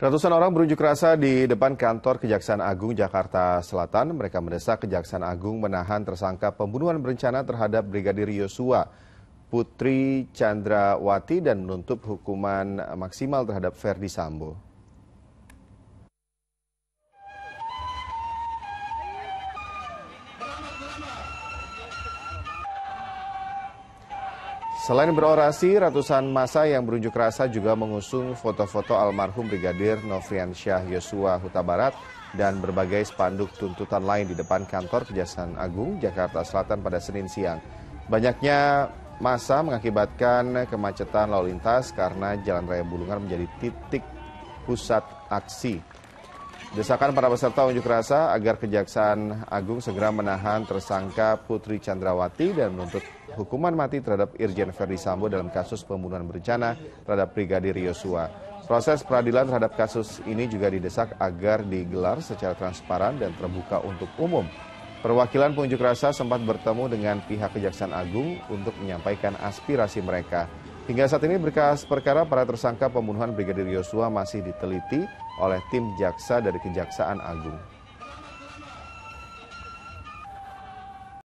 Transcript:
Ratusan orang berunjuk rasa di depan kantor Kejaksaan Agung Jakarta Selatan. Mereka mendesak Kejaksaan Agung menahan tersangka pembunuhan berencana terhadap Brigadir Yosua, Putri Chandrawati dan menuntut hukuman maksimal terhadap Ferdi Sambo. Selain berorasi, ratusan masa yang berunjuk rasa juga mengusung foto-foto almarhum Brigadir Nofrian Syah Yosua Huta Barat dan berbagai spanduk tuntutan lain di depan kantor Kejaksaan Agung Jakarta Selatan pada Senin siang. Banyaknya masa mengakibatkan kemacetan lalu lintas karena Jalan Raya Bulungan menjadi titik pusat aksi. Desakan para peserta unjuk rasa agar Kejaksaan Agung segera menahan tersangka Putri Chandrawati dan menuntut hukuman mati terhadap Irjen Ferdi Sambo dalam kasus pembunuhan berencana terhadap Brigadir Yosua. Proses peradilan terhadap kasus ini juga didesak agar digelar secara transparan dan terbuka untuk umum. Perwakilan pengunjuk rasa sempat bertemu dengan pihak Kejaksaan Agung untuk menyampaikan aspirasi mereka. Hingga saat ini berkas perkara para tersangka pembunuhan Brigadir Yosua masih diteliti oleh tim jaksa dari Kejaksaan Agung.